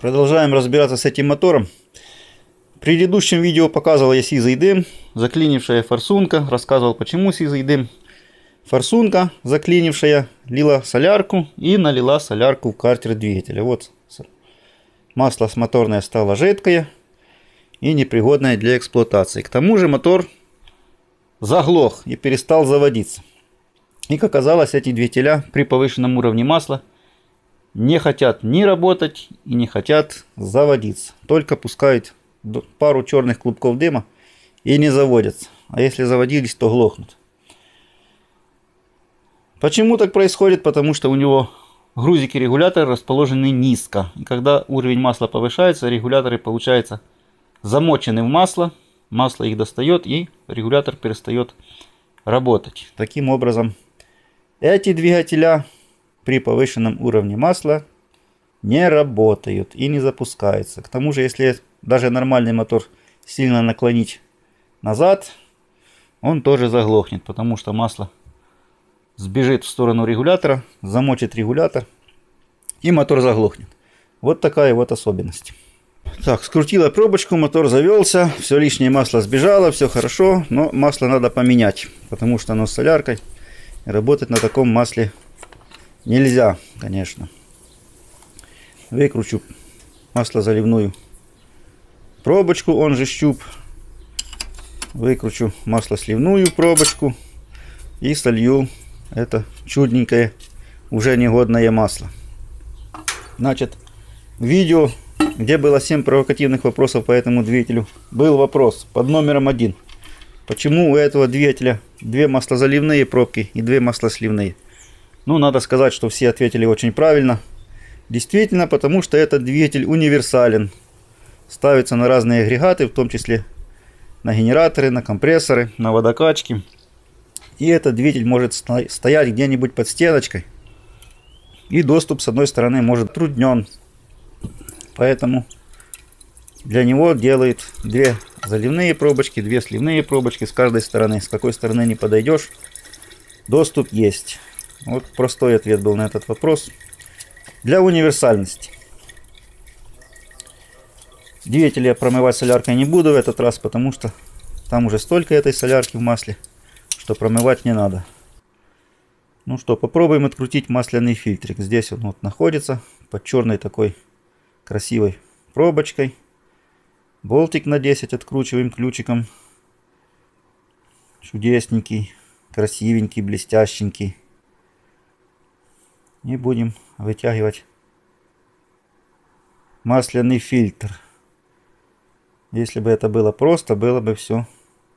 Продолжаем разбираться с этим мотором. В предыдущем видео показывал я сизый дым, заклинившая форсунка. Рассказывал, почему сизый дым. Форсунка, заклинившая, лила солярку и налила солярку в картер двигателя. Вот масло с моторное стало жидкое и непригодное для эксплуатации. К тому же мотор заглох и перестал заводиться. И как оказалось, эти двигателя при повышенном уровне масла – не хотят ни работать и не хотят заводиться. Только пускают пару черных клубков дыма и не заводятся. А если заводились, то глохнут. Почему так происходит? Потому что у него грузики регулятора расположены низко. И когда уровень масла повышается, регуляторы получается замочены в масло. Масло их достает и регулятор перестает работать. Таким образом, эти двигателя при повышенном уровне масла не работают и не запускаются. К тому же, если даже нормальный мотор сильно наклонить назад, он тоже заглохнет, потому что масло сбежит в сторону регулятора, замочит регулятор и мотор заглохнет. Вот такая вот особенность. Так, скрутила пробочку, мотор завелся, все лишнее масло сбежало, все хорошо, но масло надо поменять, потому что оно с соляркой. Работать на таком масле Нельзя, конечно. Выкручу маслозаливную пробочку, он же щуп. Выкручу маслосливную пробочку и солью это чудненькое, уже негодное масло. Значит, видео, где было 7 провокативных вопросов по этому двигателю, был вопрос под номером 1. Почему у этого двигателя две маслозаливные пробки и две маслосливные? Ну, надо сказать, что все ответили очень правильно. Действительно, потому что этот двигатель универсален. Ставится на разные агрегаты, в том числе на генераторы, на компрессоры, на водокачки. И этот двигатель может стоять где-нибудь под стеночкой. И доступ с одной стороны может труднен. Поэтому для него делают две заливные пробочки, две сливные пробочки с каждой стороны. С какой стороны не подойдешь, доступ есть. Вот простой ответ был на этот вопрос. Для универсальности. Двигатель я промывать соляркой не буду в этот раз, потому что там уже столько этой солярки в масле, что промывать не надо. Ну что, попробуем открутить масляный фильтрик. Здесь он вот находится под черной такой красивой пробочкой. Болтик на 10 откручиваем ключиком. Чудесненький, красивенький, блестященький и будем вытягивать масляный фильтр. Если бы это было просто, было бы все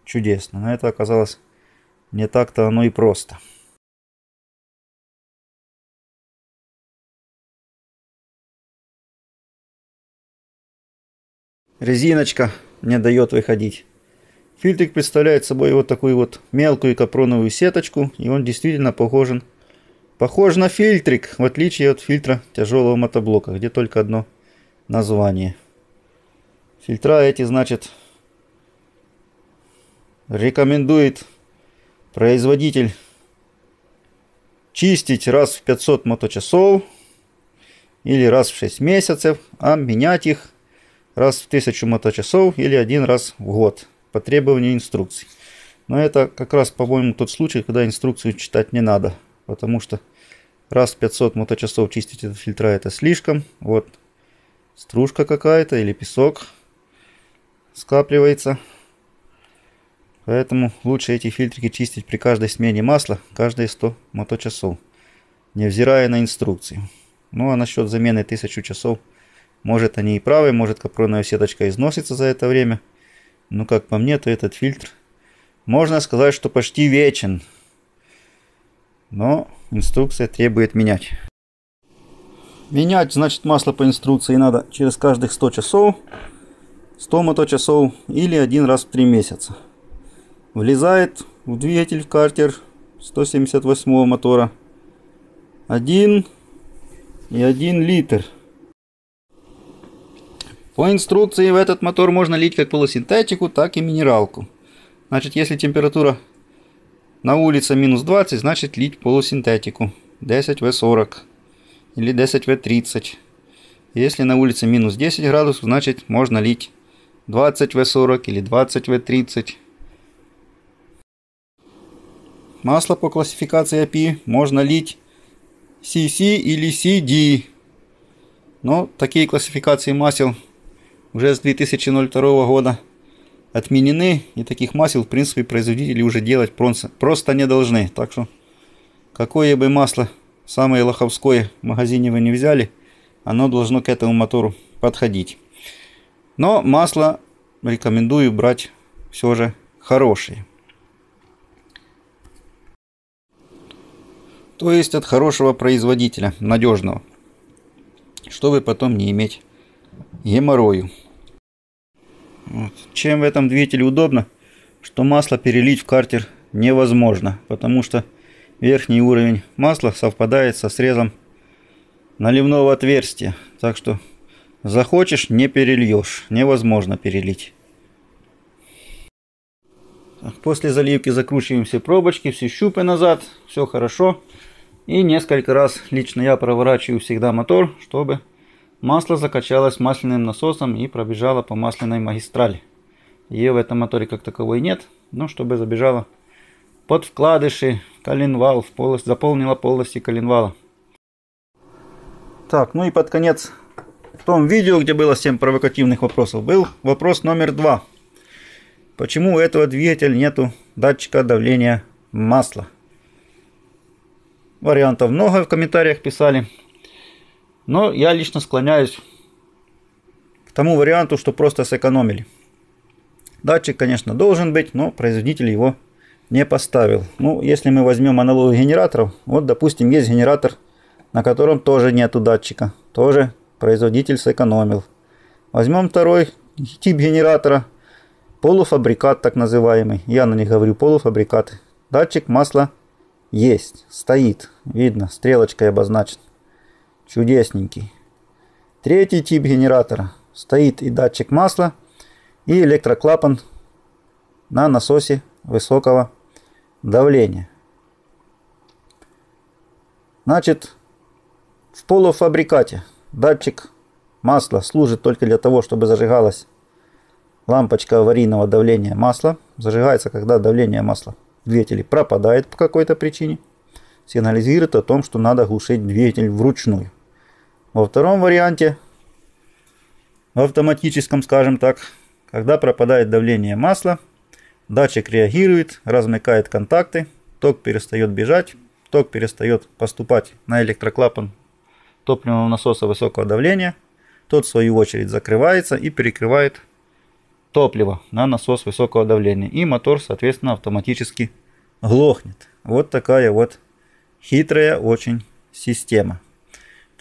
чудесно. Но это оказалось не так-то оно и просто. Резиночка не дает выходить. Фильтрик представляет собой вот такую вот мелкую капроновую сеточку. И он действительно похожен Похож на фильтрик, в отличие от фильтра тяжелого мотоблока, где только одно название. Фильтра эти, значит, рекомендует производитель чистить раз в 500 моточасов или раз в 6 месяцев, а менять их раз в 1000 моточасов или один раз в год по требованию инструкций. Но это как раз, по-моему, тот случай, когда инструкцию читать не надо, потому что Раз в 500 моточасов чистить этот фильтра это слишком. Вот стружка какая-то или песок скапливается. Поэтому лучше эти фильтрики чистить при каждой смене масла, каждые 100 моточасов, невзирая на инструкции. Ну а насчет замены 1000 часов, может они и правы, может капроновая сеточка износится за это время. Но как по мне, то этот фильтр, можно сказать, что почти вечен. Но инструкция требует менять. Менять, значит, масло по инструкции надо через каждых 100 часов, 100 моточасов или один раз в 3 месяца. Влезает в двигатель в картер 178 мотора 1 и 1 литр. По инструкции в этот мотор можно лить как полусинтетику, так и минералку. Значит, если температура на улице минус 20, значит лить полусинтетику 10В40 или 10В30. Если на улице минус 10 градусов, значит можно лить 20 В40 или 20 В30. Масло по классификации API можно лить CC или CD. Но такие классификации масел уже с 2002 года отменены. И таких масел, в принципе, производители уже делать просто не должны. Так что, какое бы масло самое лоховское в магазине вы не взяли, оно должно к этому мотору подходить. Но масло рекомендую брать все же хорошие. То есть от хорошего производителя, надежного. Чтобы потом не иметь геморрою. Вот. Чем в этом двигателе удобно, что масло перелить в картер невозможно, потому что верхний уровень масла совпадает со срезом наливного отверстия. Так что захочешь, не перельешь. Невозможно перелить. После заливки закручиваем все пробочки, все щупы назад. Все хорошо. И несколько раз лично я проворачиваю всегда мотор, чтобы масло закачалось масляным насосом и пробежало по масляной магистрали. Ее в этом моторе как таковой нет, но чтобы забежало под вкладыши, коленвал, в полость, заполнила полости коленвала. Так, ну и под конец в том видео, где было 7 провокативных вопросов, был вопрос номер два. Почему у этого двигателя нету датчика давления масла? Вариантов много в комментариях писали. Но я лично склоняюсь к тому варианту, что просто сэкономили. Датчик, конечно, должен быть, но производитель его не поставил. Ну, если мы возьмем аналогию генераторов, вот, допустим, есть генератор, на котором тоже нету датчика. Тоже производитель сэкономил. Возьмем второй тип генератора, полуфабрикат так называемый. Я на них говорю полуфабрикаты. Датчик масла есть, стоит, видно, стрелочкой обозначен. Чудесненький. Третий тип генератора. Стоит и датчик масла, и электроклапан на насосе высокого давления. Значит, в полуфабрикате датчик масла служит только для того, чтобы зажигалась лампочка аварийного давления масла. Зажигается, когда давление масла двигатель пропадает по какой-то причине, сигнализирует о том, что надо глушить двигатель вручную. Во втором варианте, в автоматическом, скажем так, когда пропадает давление масла, датчик реагирует, размыкает контакты, ток перестает бежать, ток перестает поступать на электроклапан топливного насоса высокого давления, тот в свою очередь закрывается и перекрывает топлива на насос высокого давления. И мотор, соответственно, автоматически глохнет. Вот такая вот хитрая очень система.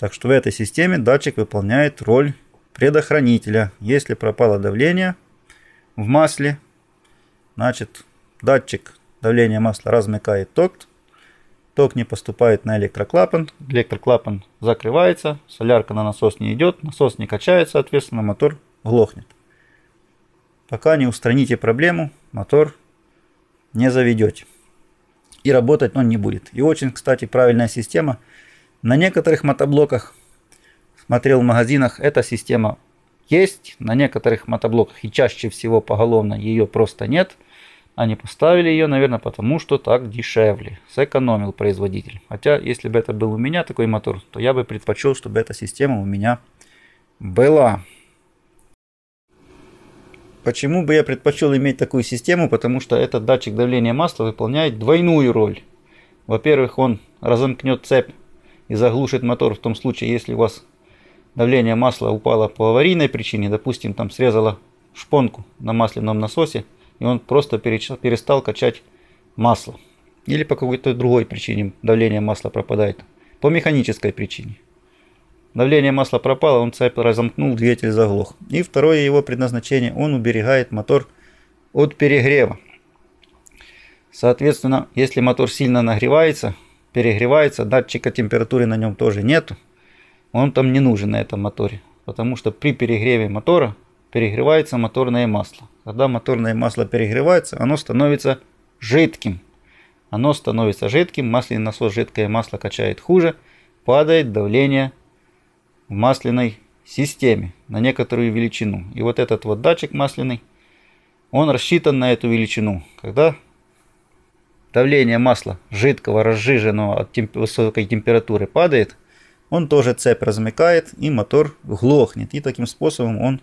Так что в этой системе датчик выполняет роль предохранителя. Если пропало давление в масле, значит датчик давления масла размыкает ток. Ток не поступает на электроклапан. Электроклапан закрывается, солярка на насос не идет, насос не качает, соответственно мотор глохнет. Пока не устраните проблему, мотор не заведете. И работать он не будет. И очень, кстати, правильная система. На некоторых мотоблоках, смотрел в магазинах, эта система есть. На некоторых мотоблоках и чаще всего поголовно ее просто нет. Они поставили ее, наверное, потому что так дешевле. Сэкономил производитель. Хотя, если бы это был у меня такой мотор, то я бы предпочел, чтобы эта система у меня была. Почему бы я предпочел иметь такую систему? Потому что этот датчик давления масла выполняет двойную роль. Во-первых, он разомкнет цепь и заглушит мотор в том случае, если у вас давление масла упало по аварийной причине, допустим, там срезало шпонку на масляном насосе, и он просто перестал качать масло. Или по какой-то другой причине давление масла пропадает. По механической причине. Давление масла пропало, он цепь разомкнул, двигатель заглох. И второе его предназначение, он уберегает мотор от перегрева. Соответственно, если мотор сильно нагревается, перегревается, датчика температуры на нем тоже нету, он там не нужен на этом моторе. Потому что при перегреве мотора перегревается моторное масло. Когда моторное масло перегревается, оно становится жидким. Оно становится жидким, масляный насос жидкое масло качает хуже, падает давление в масляной системе на некоторую величину. И вот этот вот датчик масляный, он рассчитан на эту величину. Когда давление масла жидкого, разжиженного от темп высокой температуры падает, он тоже цепь размыкает и мотор глохнет. И таким способом он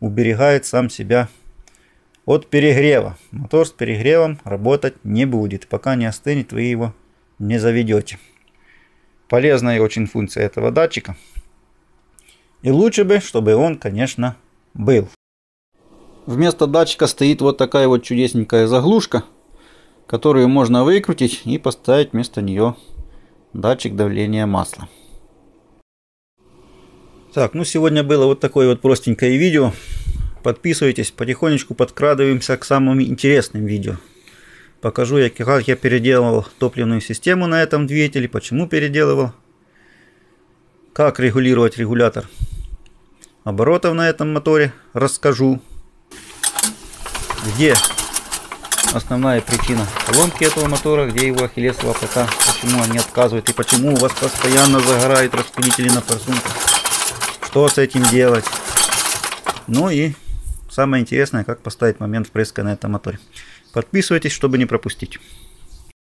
уберегает сам себя от перегрева. Мотор с перегревом работать не будет, пока не остынет, вы его не заведете. Полезная очень функция этого датчика. И лучше бы, чтобы он, конечно, был. Вместо датчика стоит вот такая вот чудесненькая заглушка, которую можно выкрутить и поставить вместо нее датчик давления масла. Так, ну сегодня было вот такое вот простенькое видео. Подписывайтесь, потихонечку подкрадываемся к самым интересным видео. Покажу, я, как я переделывал топливную систему на этом двигателе, почему переделывал. Как регулировать регулятор оборотов на этом моторе, расскажу. Где основная причина поломки этого мотора, где его ахиллесова пята, почему они отказывают и почему у вас постоянно загорают распылители на форсунках. Что с этим делать? Ну и Самое интересное, как поставить момент впрыска на этом моторе. Подписывайтесь, чтобы не пропустить.